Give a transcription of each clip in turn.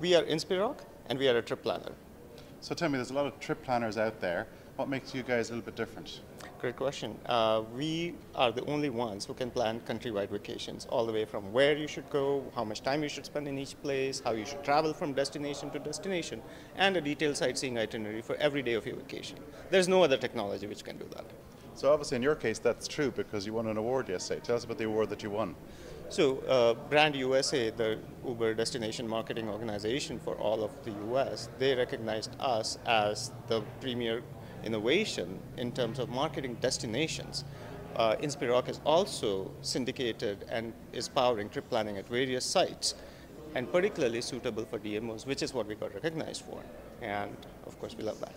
We are Inspirock, and we are a trip planner. So tell me, there's a lot of trip planners out there. What makes you guys a little bit different? Great question. Uh, we are the only ones who can plan countrywide vacations, all the way from where you should go, how much time you should spend in each place, how you should travel from destination to destination, and a detailed sightseeing itinerary for every day of your vacation. There's no other technology which can do that. So obviously in your case that's true because you won an award yesterday. Tell us about the award that you won. So, uh, Brand USA, the Uber destination marketing organization for all of the US, they recognized us as the premier innovation in terms of marketing destinations. Uh, Inspirock is also syndicated and is powering trip planning at various sites and particularly suitable for DMOs, which is what we got recognized for. And of course, we love that.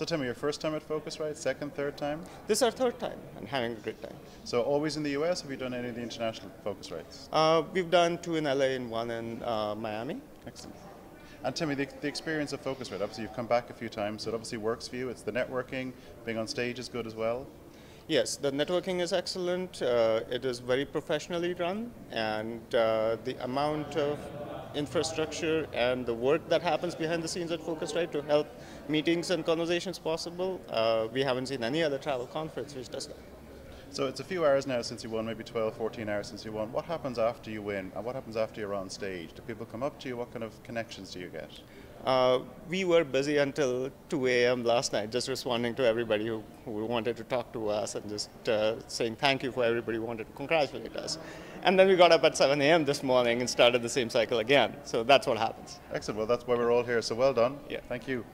So tell me, your first time at Phocuswright, second, third time? This is our third time and having a great time. So always in the US, have you done any of the international Phocuswrights? Uh, we've done two in LA and one in uh, Miami. Excellent. And tell me, the, the experience of Phocuswright, obviously you've come back a few times, so it obviously works for you. It's the networking, being on stage is good as well. Yes, the networking is excellent. Uh, it is very professionally run, and uh, the amount of infrastructure and the work that happens behind the scenes at Phocuswright to help meetings and conversations possible, uh, we haven't seen any other travel conference which does that. So it's a few hours now since you won, maybe 12, 14 hours since you won. What happens after you win, and what happens after you're on stage? Do people come up to you? What kind of connections do you get? Uh, we were busy until 2 a.m. last night, just responding to everybody who, who wanted to talk to us and just uh, saying thank you for everybody who wanted to congratulate us. And then we got up at 7 a.m. this morning and started the same cycle again. So that's what happens. Excellent. Well, that's why we're all here. So well done. Yeah. Thank you.